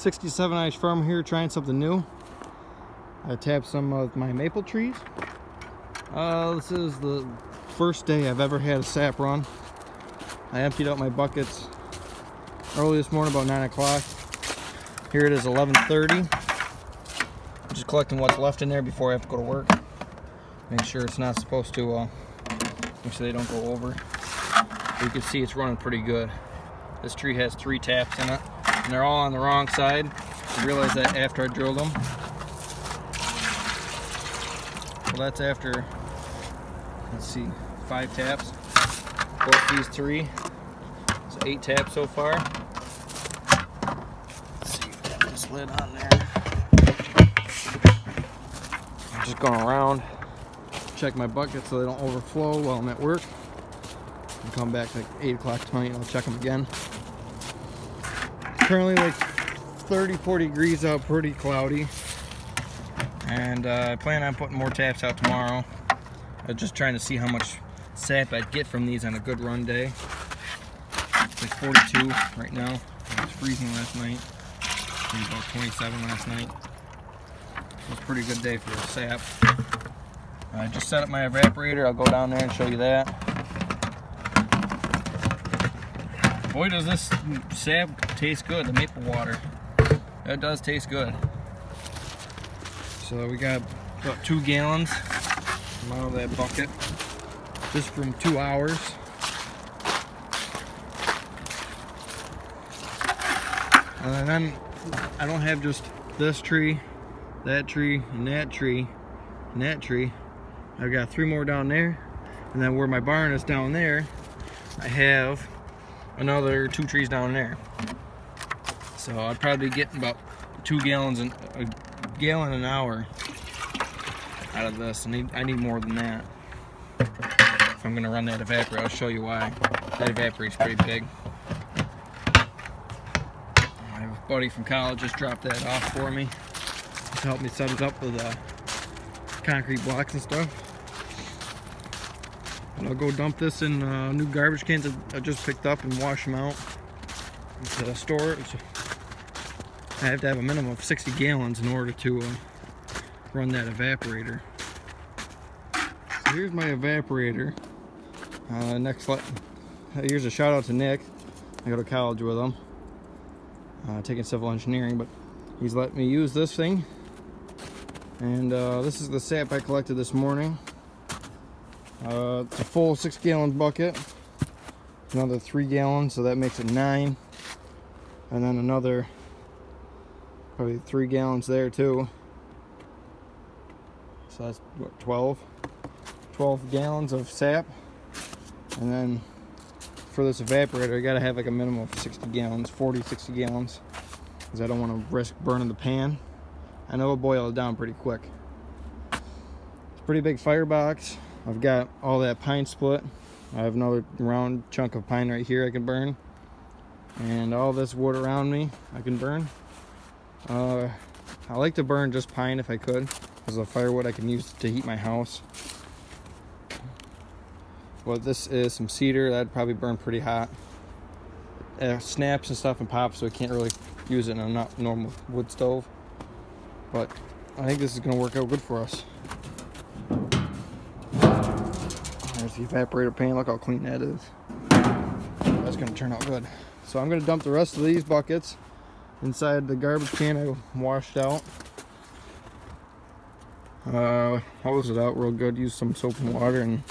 67 Irish Farm here trying something new. I tapped some of my maple trees. Uh, this is the first day I've ever had a sap run. I emptied out my buckets early this morning about 9 o'clock. Here it is 11.30. I'm just collecting what's left in there before I have to go to work. Make sure it's not supposed to, uh, make sure they don't go over. You can see it's running pretty good. This tree has three taps in it, and they're all on the wrong side. I realized that after I drilled them. Well, that's after, let's see, five taps. Both these three. So eight taps so far. Let's see if this lid on there. I'm just going around, check my buckets so they don't overflow while I'm at work. And come back like 8 o'clock tonight and I'll check them again currently like 30 40 degrees out pretty cloudy. And uh, I plan on putting more taps out tomorrow. I'm just trying to see how much sap I'd get from these on a good run day. It's like 42 right now. It was freezing last night. Maybe about 27 last night. It was a pretty good day for sap. I just set up my evaporator. I'll go down there and show you that Boy, does this sap taste good, the maple water. That does taste good. So we got about two gallons out of that bucket just from two hours. And then I don't have just this tree, that tree, and that tree, and that tree. I've got three more down there. And then where my barn is down there, I have another two trees down there. So I'd probably get about two gallons and a gallon an hour out of this. I need I need more than that. If I'm gonna run that evaporator, I'll show you why. That evaporator's pretty big. My buddy from college just dropped that off for me to help me set it up with uh, concrete blocks and stuff. I'll go dump this in uh, new garbage cans that I just picked up and wash them out to the store. So I have to have a minimum of 60 gallons in order to uh, run that evaporator. So here's my evaporator. Uh, next, here's a shout out to Nick. I go to college with him, uh, taking civil engineering, but he's let me use this thing. And uh, this is the sap I collected this morning. Uh, it's a full six gallon bucket. Another three gallons, so that makes it nine. And then another probably three gallons there too. So that's what 12? 12 gallons of sap. And then for this evaporator, I gotta have like a minimum of 60 gallons, 40, 60 gallons. Because I don't want to risk burning the pan. I know it'll boil it down pretty quick. It's a pretty big firebox. I've got all that pine split. I have another round chunk of pine right here I can burn. And all this wood around me I can burn. Uh, I like to burn just pine if I could. Because the firewood I can use to heat my house. But this is some cedar. That'd probably burn pretty hot. It snaps and stuff and pops so I can't really use it in a normal wood stove. But I think this is going to work out good for us. There's the evaporator pan. Look how clean that is. That's going to turn out good. So I'm going to dump the rest of these buckets inside the garbage can I washed out. Uh, hose it out real good. Use some soap and water and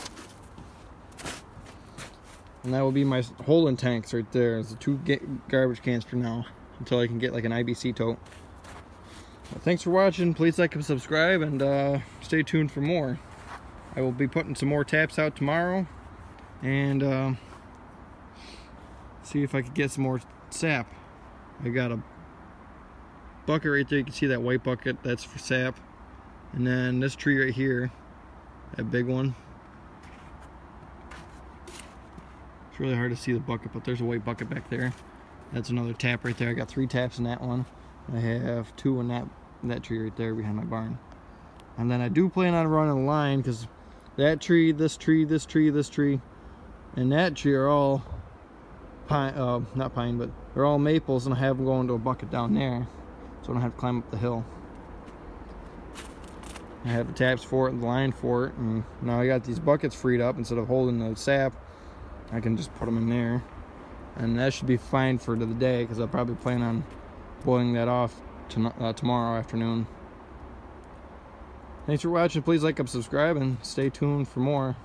and that will be my holding tanks right there. It's the two garbage cans for now until I can get like an IBC tote. Well, thanks for watching. Please like and subscribe and uh, stay tuned for more. I will be putting some more taps out tomorrow and uh, see if I could get some more sap. I got a bucket right there. You can see that white bucket. That's for sap. And then this tree right here, that big one. It's really hard to see the bucket, but there's a white bucket back there. That's another tap right there. I got three taps in that one. I have two in that, that tree right there behind my barn. And then I do plan on running a line because that tree, this tree, this tree, this tree, and that tree are all pine, uh, not pine, but they're all maples and I have them going to a bucket down there. so I don't have to climb up the hill. I have the taps for it, the line for it, and now I got these buckets freed up instead of holding the sap. I can just put them in there, and that should be fine for the day because I'll probably plan on boiling that off to, uh, tomorrow afternoon. Thanks for watching. Please like and subscribe and stay tuned for more.